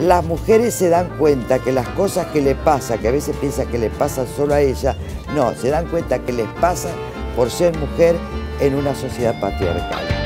las mujeres se dan cuenta que las cosas que le pasa, que a veces piensan que le pasan solo a ella, no, se dan cuenta que les pasan por ser mujer en una sociedad patriarcal.